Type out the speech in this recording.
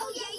Oh yeah,